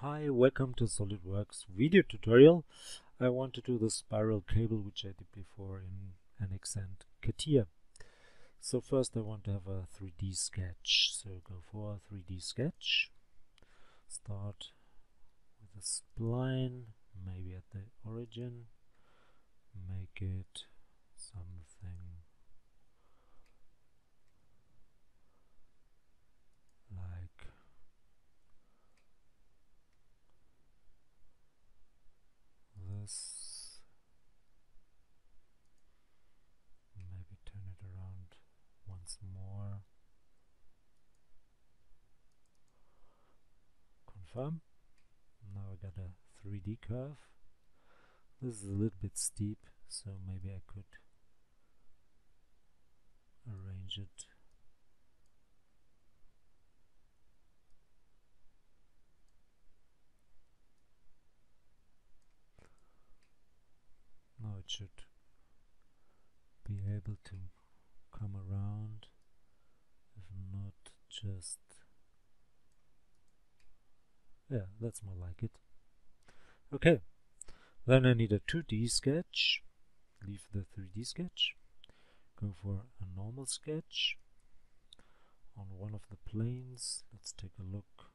Hi, welcome to SolidWorks video tutorial. I want to do the spiral cable which I did before in NX and CATIA. So first I want to have a 3D sketch. So go for a 3D sketch. Start with a spline, maybe at the origin. Make it something like this maybe turn it around once more confirm now I got a 3D curve. This is a little bit steep so maybe I could arrange it. Now it should be able to come around if not just yeah that's more like it. Okay. Then I need a 2D sketch. Leave the 3D sketch. Go for a normal sketch on one of the planes. Let's take a look.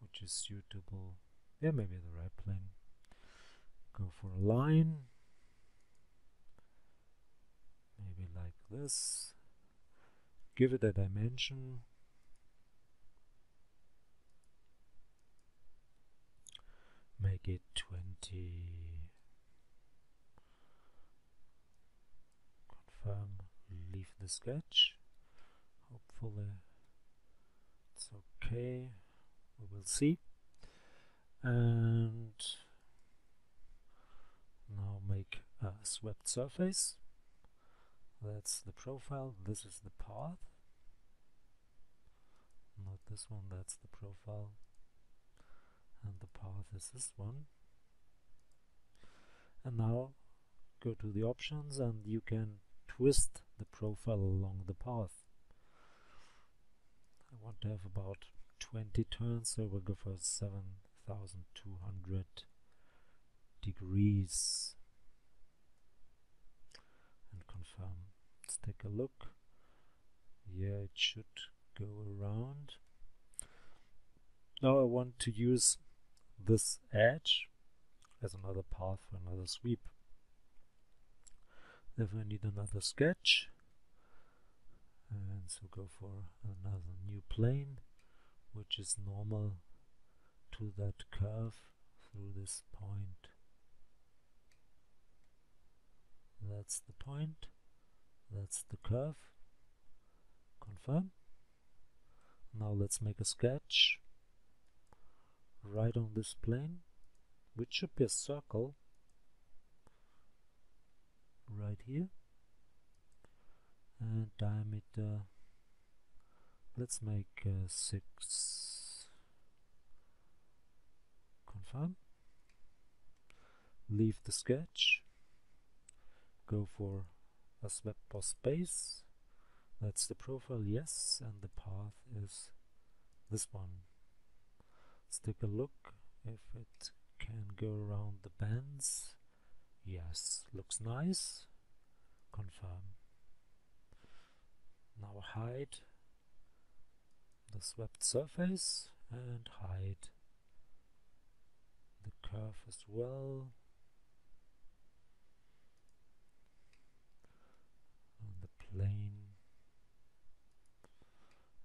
Which is suitable. Yeah maybe the right plane. Go for a line maybe like this. Give it a dimension. Make it 20 confirm. Leave the sketch. Hopefully it's okay. We will see. And now make a swept surface that's the profile. This is the path. Not this one that's the profile. And the path is this one. And now go to the options and you can twist the profile along the path. I want to have about 20 turns so we'll go for 7200 degrees. And confirm let's take a look yeah it should go around now I want to use this edge as another path for another sweep. Therefore I need another sketch and so go for another new plane which is normal to that curve through this point. That's the point, that's the curve. Confirm. Now let's make a sketch right on this plane which should be a circle right here and diameter let's make uh, 6 confirm leave the sketch go for a swept boss base that's the profile yes and the path is this one Let's take a look if it can go around the bends. Yes, looks nice. Confirm. Now hide the swept surface and hide the curve as well. Plane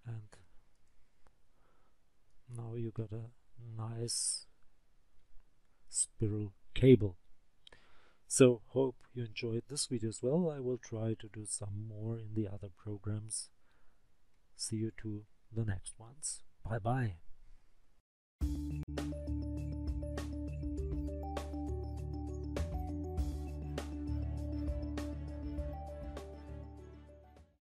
and now you got a nice spiral cable. So hope you enjoyed this video as well. I will try to do some more in the other programs. See you to the next ones. Bye bye